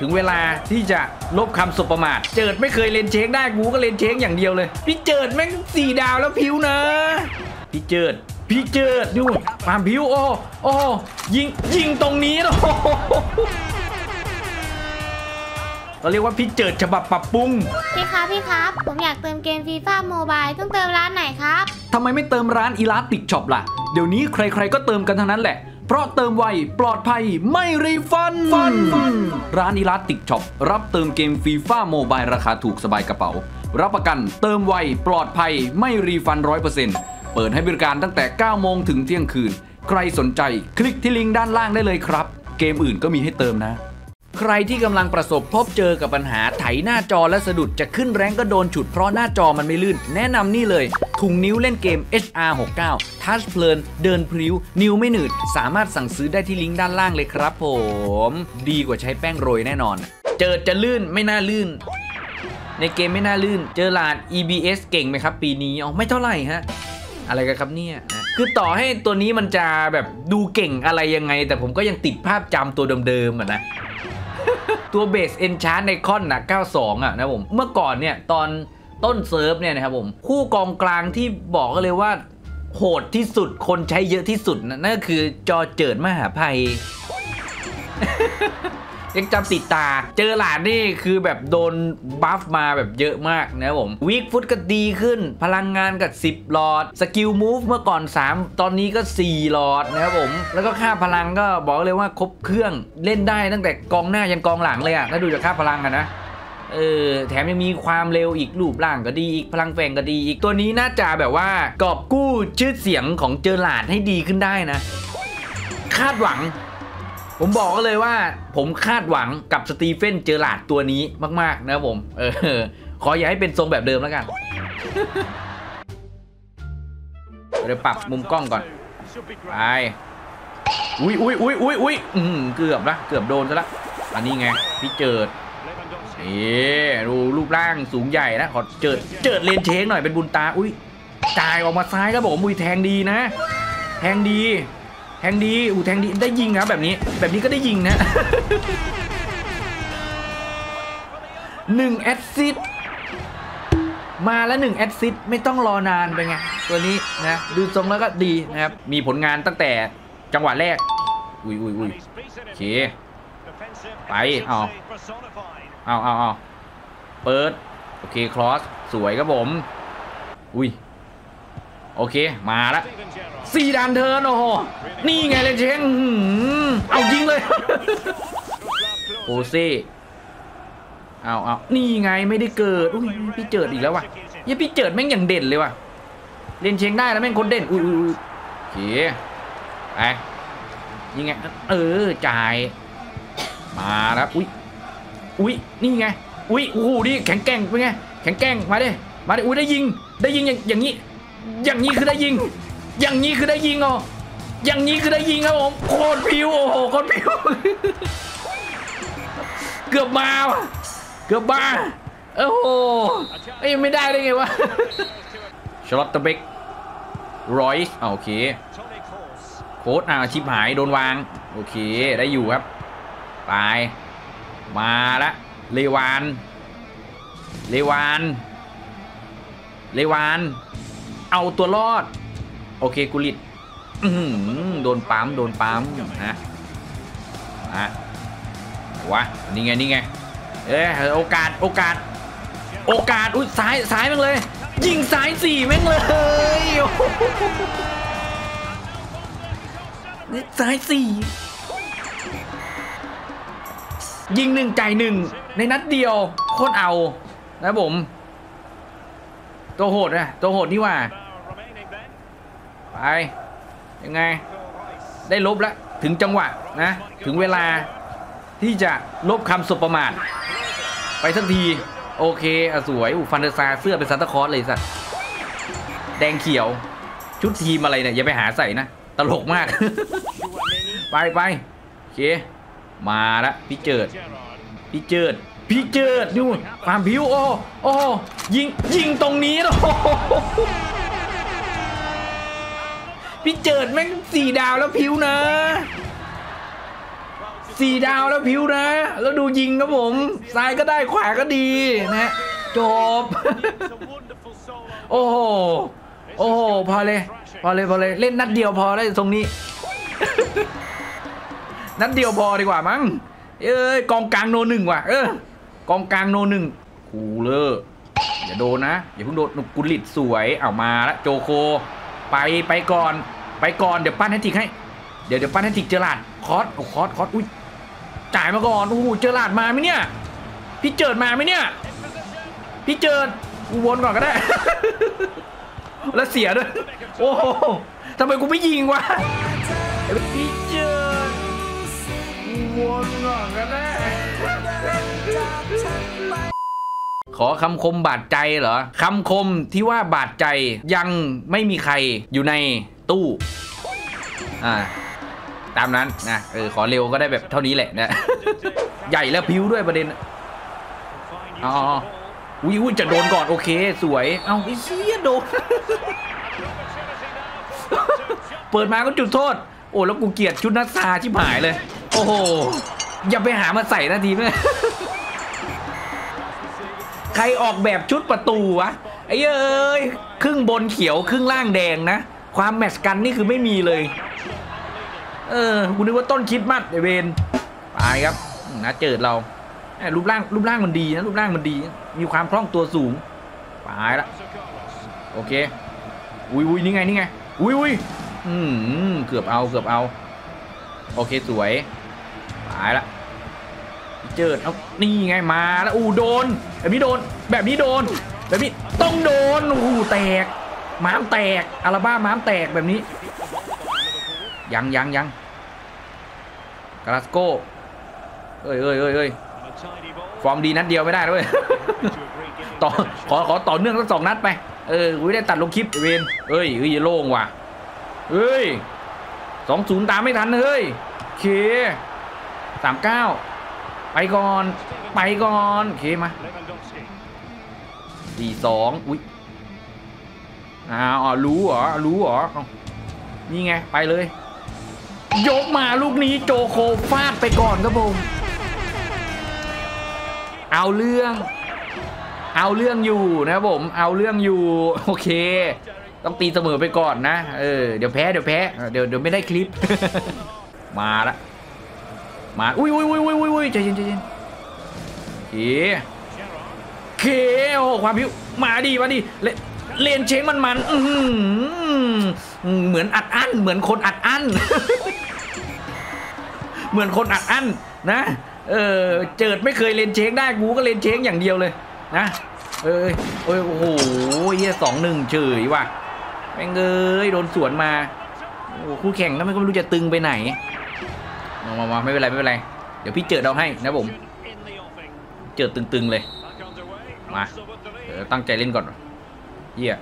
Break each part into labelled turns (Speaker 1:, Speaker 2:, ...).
Speaker 1: ถึงเวลาที่จะลบคำสบประมาท เจิดไม่เคยเล่นเช็คได้กูก็เล่นเช็คอย่างเดียวเลย พี่เจิดแม่งสี่ดาวแล้วพิวนะ พี่เจิด พี่เจิดดูความพิวโอ้โอ้ยิงยิงตรงนี้นะโอ้โหเราเรียกว่าพี่เจิดฉบับปรับปรุง
Speaker 2: พี่ครับพี่ครับ ผมอยากเติมเกมฟีฟ่าโมบายต้องเติมร้านไหนครับ
Speaker 1: ทำไมไม่เติมร้านอีลาติกช็อปล่ะ เดี๋ยวนี้ใครๆก็เติมกันทั้งนั้นแหละ เพราะเติมไว ปลอดภัยไม่ refund ร้านอีลาติกช็อป รับเติมเกม FIFA Mobile ราคาถูกสบายกระเป๋า รับประกันเติมไว ปลอดภัยไม่ refund ร้อยเปอร์เซ็นต์เปิดให้บริการตั้งแต่ 9 โมงถึงเที่ยงคืน ใครสนใจคลิกที่ลิงก์ด้านล่างได้เลยครับ เกมอื่นก็มีให้เติมนะ ใครที่กำลังประสบพบเจอกับปัญหาไถหน้าจอแล้วสะดุดจะขึ้นแรงก็โดนฉุดเพราะหน้าจอมันไม่ลื่น แนะนำนี่เลย ถุงนิ้วเล่นเกม HR69 ทัชเพลิน เดินพริ้ว นิ้วไม่หนืด สามารถสั่งซื้อได้ที่ลิงก์ด้านล่างเลยครับผม ดีกว่าใช้แป้งโรยแน่นอน เจอจะลื่นไม่น่าลื่น ในเกมไม่น่าลื่น เจอหลาด EBS เก่งไหมครับ ปีนี้อ๋อไม่เท่าไหร่ฮะอะไรกันครับเนี่ย คือต่อให้ตัวนี้มันจะแบบดูเก่งอะไรยังไง แต่ผมก็ยังติดภาพจำตัวเดิมๆอะนะ ตัวเบสเอนชาร์ในคอนนะ92 อะนะผม เมื่อก่อนเนี่ย ตอนต้นเซิร์ฟเนี่ยนะครับผม คู่กองกลางที่บอกกันเลยว่า โหดที่สุดคนใช้เยอะที่สุดนะนั่นก็คือจอเจิดมหาภัย ยังจำติดตา เจอราดนี่คือแบบโดน buff มาแบบเยอะมากนะผม weak foot ก็ดีขึ้น พลังงานกับ 10 หลอด skill move เมื่อก่อน 3 ตอนนี้ก็ 4 หลอดนะครับผม แล้วก็ค่าพลังก็บอกเลยว่าครบเครื่องเล่นได้ตั้งแต่กองหน้ายันกองหลังเลยอะถ้าดูจากค่าพลังอะนะเออแถมยังมีความเร็วอีกรูปร่างก็ดีอีกพลังแฝงก็ดีอีกตัวนี้น่าจะแบบว่ากอบกู้ชื่อเสียงของเจอหลาดให้ดีขึ้นได้นะ คาดหวัง ผมบอกก็เลยว่าผมคาดหวังกับสตีเฟนเจอหลาดตัวนี้มาก ๆ นะครับผม เออ ขออย่าให้เป็นทรงแบบเดิมแล้วกัน เดี๋ยวปรับมุมกล้องก่อน ไป อุ้ยอุ้ยอุ้ยอุ้ยอุ้ยอืมเกือบละเกือบโดนซะละอันนี้ไง พี่เจิดเอ๊ดูรูปร่างสูงใหญ่นะ ขอเจิดเจิดเลนเชงหน่อยเป็นบุญตา อุ้ยจ่ายออกมาซ้ายก็บอกว่ามุยแทงดีนะ แทงดี แทงดีอูแทงดีได้ยิงนะแบบนี้ แบบนี้ก็ได้ยิงนะหนึ่งแอดซิดมาแล้วหนึ่งแอดซิดไม่ต้องรอนานไปไง ตัวนี้นะดูทรงแล้วก็ดีนะครับ มีผลงานตั้งแต่จังหวะแรก อุ้ยอุ้ยอุ้ยโอเค ไป เอาเอาเอาเอาเปิด โอเค คลอส สวยครับผม อุ้ย โอเคมาละสี่ดานเทิร์นโอ้โหนี่ไงเลยเชงอื้อหือเอายิงเลยโอเซ่เอาเอานี่ไงไม่ได้เกิดอุ้ยพี่เจิดอีกแล้วว่ะเหี้ยพี่เจิดแม่งอย่างเด่นเลยว่ะเล่นเชงได้แล้วแม่งคนเด่นอุ้ยอุ้ยอุ้ยโอเคไปยิงไงเออจ่ายมาแล้วอุ้ยอุ้ยนี่ไงอุ้ยโอ้โหนี่แข็งแกร่งเป็นไงแข็งแกร่งมาดิมาดิอุ้ยได้ยิงได้ยิงอย่างอย่างนี้ อย่างนี้คือได้ยิง อย่างนี้คือได้ยิงอ๋ออย่างนี้คือได้ยิงครับผมโคตรพิวโอ้โหโคตรพิวเกือบมาว่ะเกือบมาโอ้โหเอ้ยไม่ได้ได้ไงวะชลอตเตอร์เบกรอยส์โอเคโค้ดอ่าชิบหายโดนวาง โอเคได้อยู่ครับไปมาละเลวานเลวานเลวาน เอาตัวรอด โอเคกุลิตโดนปั๊มโดนปั๊มนะอะวะนี่ไงนี่ไงเอ้โอกาสโอกาส โอกาสอุ้ยซ้ายซ้ายแม่งเลย ยิงซ้ายสี่แม่งเลยโอ้โหซ้ายสี่ยิงหนึ่งใจหนึ่งในนัดเดียวโคตรเอานะผมตัวโหดอะตัวโหดนี่ว่า ไปยังไง ได้ลบแล้วถึงจังหวะนะถึงเวลาที่จะลบคำสบประมาทไปสักที โอเคอสวยอูฟันเดอร์ซาเสื้อเป็นซานตาคอสเลยสัตว์แดงเขียวชุดทีมอะไรเนี่ยอย่าไปหาใส่นะ ตลกมาก ไปไปโอเค มาละพี่เจิด พี่เจิด พี่เจิดดูความผิวโอ้โอ้ยิงยิงตรงนี้นะโอ้ พี่เจิดแม่งสี่ดาวแล้วผิวนะสี่ดาวแล้วพิวนะ แล้วดูยิงครับผม ซ้ายก็ได้ขวาก็ดีนะ จบ โอ้โห โอ้โห พอเลย พอเลยพอเลย เล่นนัดเดียวพอแล้วตรงนี้ นัดเดียวพอดีกว่ามั้ง เอ้ย กองกลางโนหนึ่งว่ะ เออ กองกลางโนหนึ่งคูเลอร์อย่าโดนนะ อย่าเพิ่งโดนหนุกกุลิตสวย เอามาละโจโค ไปไปก่อน ไปก่อนเดี๋ยวปั้นให้ทิกให้ เดี๋ยวเดี๋ยวปั้นให้ทิกเจอราดคอสโอ้คอสคอสอุ้ยจ่ายมาก่อนโอ้โหเจอราดมาไหมเนี่ย พี่เจิดมาไหมเนี่ย พี่เจิดกูวนก่อนก็ได้ แล้วเสียด้วย โอ้โหทำไมกูไม่ยิงวะพี่เจิดกูวนก่อนก็ได้ขอคำคมบาดใจเหรอ คำคมที่ว่าบาดใจยังไม่มีใครอยู่ใน ตู้ อ่า ตามนั้นนะ เออ ขอเร็วก็ได้แบบเท่านี้แหละนะ ใหญ่แล้วพิ้วด้วยประเด็น อ๋ออุ้ยอุ้ยจะโดนก่อน โอเค สวย เอ้าไอ้เหี้ยโดน เปิดมาก็จุดโทษ โอ้ แล้วกูเกลียดชุดนักซาชิบหายเลย โอ้โห อย่าไปหามาใส่นาทีไหมใครออกแบบชุดประตูวะไอ้เอ้ย ครึ่งบนเขียว ครึ่งล่างแดงนะ ความแมชกันนี่คือไม่มีเลย เออกูนึกว่าต้นคิดมัดไอเวนไปครับนะเจิดเรารูปร่างรูปร่างมันดีนะรูปร่างมันดี มีความคล่องตัวสูงไปละโอเคอุ้ยอุ้ยนี่ไงนี่ไงอุ้ยอุ้ยอืมเกือบเอาเกือบเอา โอเคสวยไปละเจิดเอานี่ไงมาแล้วอู้โดน แบบนี้โดน แบบนี้โดน แบบนี้ต้องโดนอู้แตก ม้ามแตกอัลบ้าม้ามแตกแบบนี้ ยังยังยังกราสโก้เอ้ยเอ้ยเอ้ยเอ้ยฟอร์มดีนัดเดียวไม่ได้ด้วยต่อขอขอต่อเนื่องสักสองนัดไป เออกูไม่ได้ตัดลงคลิปเวนเอ้ยเฮ้ยโล่งว่ะเฮ้ยสองศูนย์ตามไม่ทันเฮ้ยเคสามเก้าไปก่อน ไปก่อนเคมาสี่สองอุ้ย อ้าวอ๋อรู้เหรอรู้เหรอนี่ไงไปเลย ยกมาลูกนี้โจโคฟาดไปก่อนครับผมเอาเรื่อง เอาเรื่องอยู่นะครับผม เอาเรื่องอยู่ โอเค ต้องตีเสมอไปก่อนนะเออเดี๋ยวแพ้เดี๋ยวแพ้เดี๋ยวเดี๋ยวไม่ได้คลิป มาละมาอุ้ยอุ้ยอุ้ยอุ้ยอุ้ยอุ้ยใจเย็นใจเย็นเคเคโอ้ความพิวมาดีมาดีเล เลนเชงมันมันเหมือนอัดอั้น เหมือนคนอัดอั้น เหมือนคนอัดอั้นนะ เออเจิดไม่เคยเลนเชงได้กูก็เลนเชงอย่างเดียวเลยนะเอ้ยเอ้ยโอ้โหเฮียสองหนึ่งเฉยว่ะแม่งเอ้ยโดนสวนมาโอ้คู่แข่งก็ไม่รู้จะตึงไปไหนมามาไม่เป็นไรไม่เป็นไร เดี๋ยวพี่เจิดเอาให้นะผม เจิดตึงๆเลย มาเดี๋ยวตั้งใจเล่นก่อน เฮีย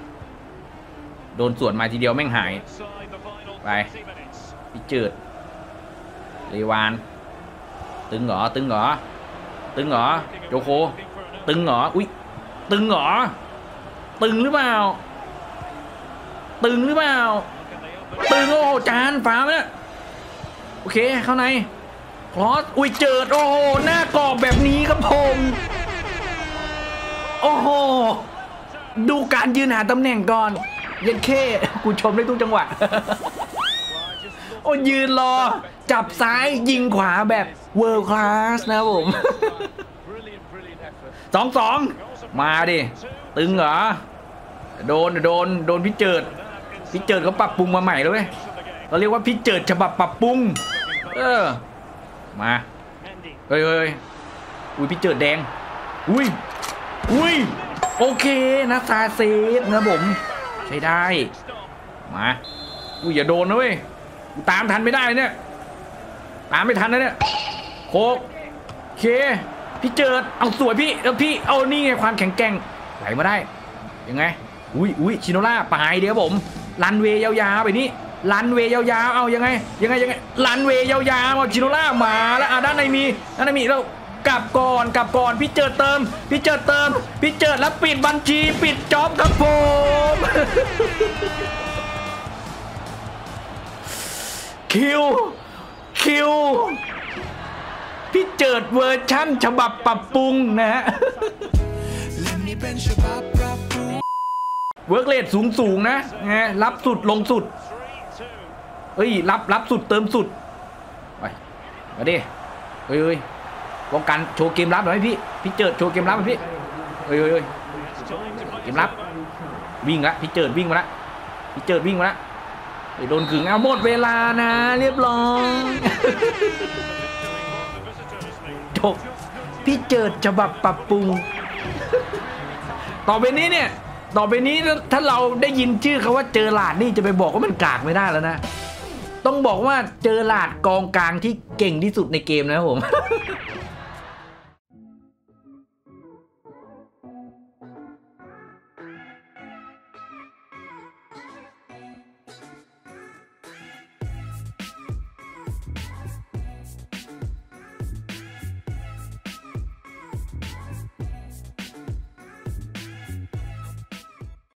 Speaker 1: โดนสวนมาทีเดียวแม่งหาย ไปพี่เจิดเลวาน ตึงเหรอ ตึงเหรอ ตึงเหรอโจโค ตึงเหรอ อุ้ย ตึงเหรอ ตึงหรือเปล่า ตึงหรือเปล่า ตึงโอ้โหจานฟ้าเนี่ยโอเค เข้าในคลอส อุ้ย เจิด โอ้โห หน้ากรอบแบบนี้ครับผม โอ้โห ดูการยืนหาตำแหน่งก่อนเยันเข้กูชมได้ทุกจังหวะ โอ้ยืนรอ จับซ้ายยิงขวาแบบ world class นะผมสองสองมาดิ ตึงเหรอ โดนโดนโดนพี่เจิด พี่เจิดเขาปรับปรุงมาใหม่แล้วเว้ยเราเรียกว่าพี่เจิดฉบับปรับปรุง เออ มาเฮ้ยเฮ้ยอุ้ยพี่เจิดแดง อุ้ยอุ้ย โอเคนะซาเซฟนะผม ใช้ได้ มาอุ้ยอย่าโดนนะเว้ยกูตามทันไม่ได้เนี่ย ตามไม่ทันนะเนี่ยโคกเคพี่เจิดเอาสวยพี่แล้วพี่เอานี่ไงความแข็งแกร่งไหลมาได้ยังไงอุ้ยอุ้ยชิโนล่าปลายเดี๋ยวผมรันเวย์ยาวๆไปนี้รันเวย์ยาวๆเอายังไงยังไงยังไงรันเวย์ยาวๆเอาชิโนล่ามาแล้วอะด้านในมีด้านในมีแล้ว กลับก่อนกลับก่อนพี่เจิดเติม พี่เจิดเติม พี่เจิดแล้วปิดบัญชีปิดจ็อบครับผมคิวคิวพี่เจิดเวอร์ชั่นฉบับปรับปรุงนะฮะwork rate สูงสูงนะไงรับสุดลงสุด เอ้ย รับรับสุดเติมสุด ไปมาดิเฮ้ยเฮ้ย ป้องกันโชว์เกมรับหน่อยพี่ พี่เจิดโชว์เกมรับหน่อยพี่เฮ้ยเฮ้ยเกมรับ วิ่งละพี่เจิดวิ่งมาละพี่เจิดวิ่งมาละโดนขึงเอาหมดเวลานะ เรียบร้อยจบพี่เจิดฉบับปรับปรุง ต่อไปนี้เนี่ย ต่อไปนี้ถ้าเราได้ยินชื่อเขาว่าเจอหลาดนี่จะไปบอกว่ามันกากไม่ได้แล้วนะ ต้องบอกว่าเจอหลาดกองกลางที่เก่งที่สุดในเกมนะครับผม